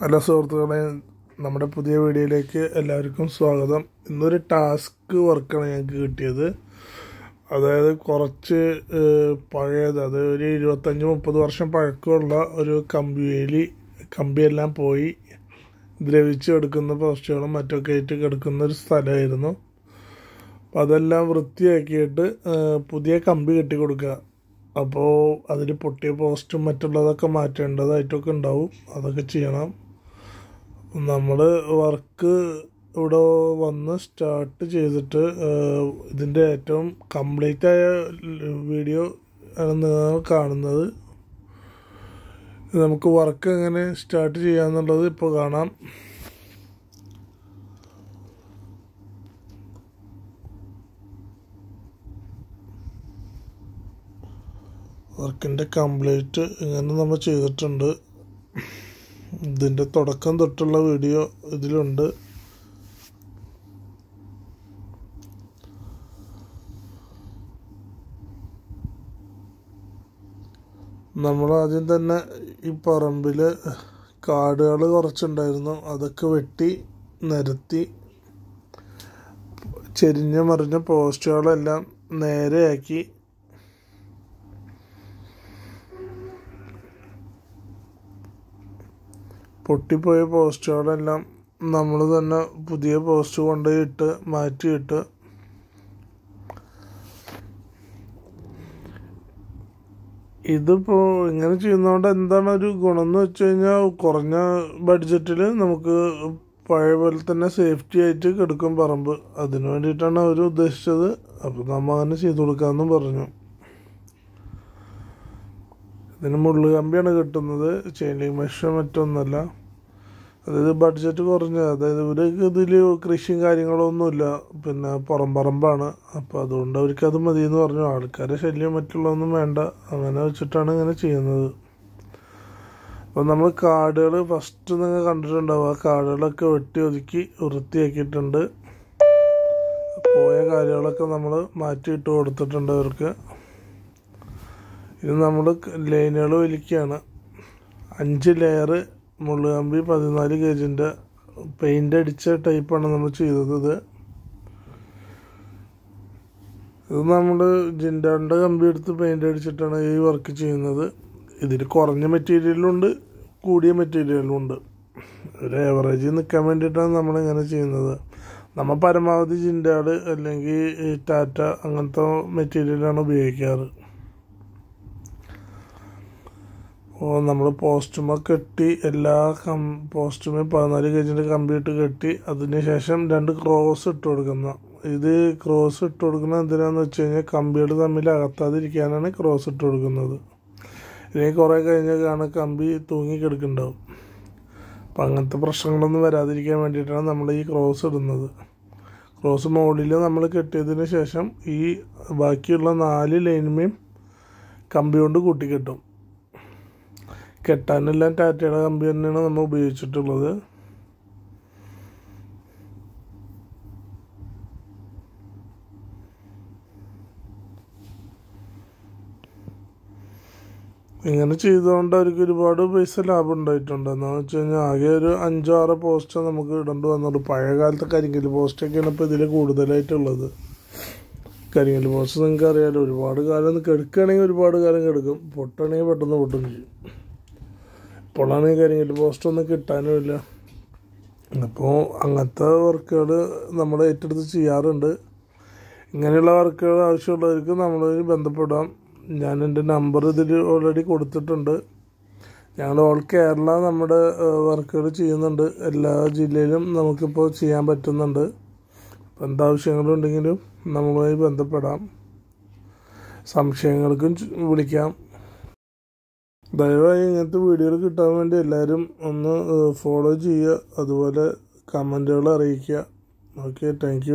Hello സുഹൃത്തുക്കളെ നമ്മുടെ പുതിയ വീഡിയോയിലേക്ക് എല്ലാവർക്കും സ്വാഗതം. ഇന്നൊരു ടാസ്ക് വർക്കാണ് ഞങ്ങൾക്ക് കിട്ടിയത്. അതായത് കുറച്ച് പഴയത് അത് ഒരു ഇരുപത്തഞ്ച് മുപ്പത് വർഷം പഴക്കമുള്ള ഒരു കമ്പിവേലി കമ്പിയെല്ലാം പോയി ദ്രവിച്ച് കിടക്കുന്ന പോസ്റ്റുകളും മറ്റൊക്കെ ആയിട്ട് കിടക്കുന്ന ഒരു സ്ഥലമായിരുന്നു. അപ്പം അതെല്ലാം വൃത്തിയാക്കിയിട്ട് പുതിയ കമ്പി കെട്ടി കൊടുക്കുക അപ്പോൾ അതിൽ പൊട്ടിയ പോസ്റ്റും മറ്റുള്ളതൊക്കെ മാറ്റേണ്ടതായിട്ടൊക്കെ ഉണ്ടാവും. അതൊക്കെ ചെയ്യണം. നമ്മൾ വർക്ക് ഇവിടെ വന്ന് സ്റ്റാർട്ട് ചെയ്തിട്ട് ഇതിന്റെ ഏറ്റവും കംപ്ലീറ്റ് ആയ വീഡിയോ ആണ് നിങ്ങൾ കാണുന്നത്. നമുക്ക് വർക്ക് എങ്ങനെ സ്റ്റാർട്ട് ചെയ്യാന്നുള്ളത് ഇപ്പോൾ കാണാം. വർക്കിന്റെ കംപ്ലീറ്റ് ഇങ്ങനെ നമ്മൾ ചെയ്തിട്ടുണ്ട്. ഇതിന്റെ തുടക്കം തൊട്ടുള്ള വീഡിയോ ഇതിലുണ്ട്. നമ്മൾ ആദ്യം തന്നെ ഈ പറമ്പിൽ കാടുകൾ കുറച്ചുണ്ടായിരുന്നു. അതൊക്കെ വെട്ടി നിരത്തി ചെരിഞ്ഞ മറിഞ്ഞ പോസ്റ്റുകളെല്ലാം നേരെയാക്കി പൊട്ടിപ്പോയ പോസ്റ്റുകളെല്ലാം നമ്മൾ തന്നെ പുതിയ പോസ്റ്റ് കൊണ്ടുപോയിട്ട് മാറ്റിയിട്ട് ഇതിപ്പോൾ ഇങ്ങനെ ചെയ്യുന്നതുകൊണ്ട് എന്താണ് ഒരു ഗുണം എന്ന് വെച്ച് കഴിഞ്ഞാൽ കുറഞ്ഞ ബഡ്ജറ്റിൽ നമുക്ക് പഴയ പോലെ തന്നെ സേഫ്റ്റി ആയിട്ട് കിടക്കും പറമ്പ്. അതിനു വേണ്ടിയിട്ടാണ് അവർ ഉദ്ദേശിച്ചത്. അപ്പോൾ നമ്മൾ അങ്ങനെ ചെയ്തു കൊടുക്കാമെന്നും പറഞ്ഞു. ഇതിന് മുള്ളു കമ്പിയാണ് കിട്ടുന്നത്. ചെയിനിങ് മെഷീൻ മറ്റൊന്നല്ല. അതായത് ബഡ്ജറ്റ് കുറഞ്ഞ അതായത് ഇവർക്ക് ഇതിൽ കൃഷിയും കാര്യങ്ങളൊന്നുമില്ല പിന്നെ പുറം പറമ്പാണ്. അപ്പോൾ അതുകൊണ്ട് അവർക്ക് അത് മതി എന്ന് പറഞ്ഞു. ആൾക്കാരെ ശല്യം മറ്റുള്ളതൊന്നും വേണ്ട. അങ്ങനെ വെച്ചിട്ടാണ് ഇങ്ങനെ ചെയ്യുന്നത്. അപ്പോൾ നമ്മൾ കാടുകൾ ഫസ്റ്റ് നിങ്ങൾ കണ്ടിട്ടുണ്ടാവും. ആ കാടുകളൊക്കെ വെട്ടി ഒതുക്കി വൃത്തിയാക്കിയിട്ടുണ്ട്. പോയ കാര്യങ്ങളൊക്കെ നമ്മൾ മാറ്റിയിട്ട് കൊടുത്തിട്ടുണ്ട് അവർക്ക്. ഇത് നമ്മൾ ലൈനുകൾ വലിക്കുകയാണ് അഞ്ച് ലെയർ മുള്ളുകമ്പി പതിനാല് കേജിന്റെ പെയിന്റ് അടിച്ച ടൈപ്പാണ് നമ്മൾ ചെയ്തത് ഇത്. ഇത് നമ്മൾ ജിൻഡാന്റെ കമ്പി എടുത്ത് പെയിന്റ് അടിച്ചിട്ടാണ് ഈ വർക്ക് ചെയ്യുന്നത്. ഇതിൽ കുറഞ്ഞ മെറ്റീരിയലും ഉണ്ട് കൂടിയ മെറ്റീരിയലും ഉണ്ട്. ഒരു ഏവറേജ് നിൽക്കാൻ വേണ്ടിയിട്ടാണ് നമ്മളിങ്ങനെ ചെയ്യുന്നത്. നമ്മൾ പരമാവധി ജിൻഡാട് അല്ലെങ്കിൽ ടാറ്റ അങ്ങനത്തെ മെറ്റീരിയലാണ് ഉപയോഗിക്കാറ് അപ്പോൾ നമ്മൾ പോസ്റ്റുമ കെട്ടി എല്ലാ കം പോസ്റ്റുമേ പതിനാല് കേജിന്റെ കമ്പിയിട്ട് കെട്ടി അതിന് ശേഷം രണ്ട് ക്രോസ് ഇട്ട് കൊടുക്കുന്ന. ഇത് ക്രോസ് ഇട്ട് കൊടുക്കുന്നത് എന്തിനാന്ന് വെച്ച് കഴിഞ്ഞാൽ കമ്പികൾ തമ്മിൽ അകത്താതിരിക്കാനാണ് ക്രോസ് ഇട്ട് കൊടുക്കുന്നത്. ഇനി കുറേ കഴിഞ്ഞാണ് കമ്പി തൂങ്ങി കിടക്കുന്നുണ്ടാവും. അപ്പം അങ്ങനത്തെ പ്രശ്നങ്ങളൊന്നും വരാതിരിക്കാൻ വേണ്ടിയിട്ടാണ് നമ്മൾ ഈ ക്രോസ് ഇടുന്നത്. ക്രോസ് മുകളിൽ നമ്മൾ കെട്ടിയതിന് ശേഷം ഈ ബാക്കിയുള്ള നാല് ലൈനുമേയും കമ്പി കൊണ്ട് കൂട്ടിക്കെട്ടും. കെട്ടാനെല്ലാം ടാറ്റയുടെ കമ്പി തന്നെയാണ് നമ്മൾ ഉപയോഗിച്ചിട്ടുള്ളത്. ഇങ്ങനെ ചെയ്തുകൊണ്ട് അവർക്ക് ഒരുപാട് പൈസ ലാഭം ഉണ്ടായിട്ടുണ്ട്. എന്താണെന്ന് വെച്ച് കഴിഞ്ഞാൽ ആകെ ഒരു അഞ്ചോ ആറോ പോസ്റ്റ് നമുക്ക് ഇടേണ്ടി വന്നുള്ളൂ പഴയ കാലത്തെ കരിങ്കൽ പോസ്റ്റൊക്കെയാണ് ഇപ്പോൾ ഇതിൽ കൂടുതലായിട്ടുള്ളത്. കരിങ്കൽ പോസ്റ്റ് നിങ്ങൾക്ക് അറിയാമല്ലോ ഒരുപാട് കാലം കെടുക്കുകയാണെങ്കിൽ ഒരുപാട് കാലം കെടുക്കും. പൊട്ടുകയാണെങ്കിൽ പെട്ടെന്ന് പൊട്ടും ചെയ്യും. ഇപ്പോഴാണെങ്കിൽ കരിങ്കൽ പോസ്റ്റ് ഒന്നും കിട്ടാനുമില്ല. അപ്പോൾ അങ്ങനത്തെ വർക്കുകൾ നമ്മൾ ഏറ്റെടുത്ത് ചെയ്യാറുണ്ട്. ഇങ്ങനെയുള്ള വർക്കുകൾ ആവശ്യമുള്ളവർക്ക് നമ്മൾ ബന്ധപ്പെടാം. ഞാൻ എന്റെ നമ്പർ ഇതിൽ ഓൾറെഡി കൊടുത്തിട്ടുണ്ട്. ഞങ്ങൾ ഓൾ കേരള നമ്മുടെ വർക്കുകൾ ചെയ്യുന്നുണ്ട്. എല്ലാ ജില്ലയിലും നമുക്കിപ്പോൾ ചെയ്യാൻ പറ്റുന്നുണ്ട്. അപ്പോൾ എന്താവശ്യങ്ങളുണ്ടെങ്കിലും നമ്മളുമായി ബന്ധപ്പെടാം. സംശയങ്ങൾക്കും വിളിക്കാം. ദയവായി ഇങ്ങനത്തെ വീഡിയോകൾ കിട്ടാൻ വേണ്ടി എല്ലാവരും ഒന്ന് ഫോളോ ചെയ്യുക. അതുപോലെ കമന്റുകൾ അറിയിക്കുക. Okay thank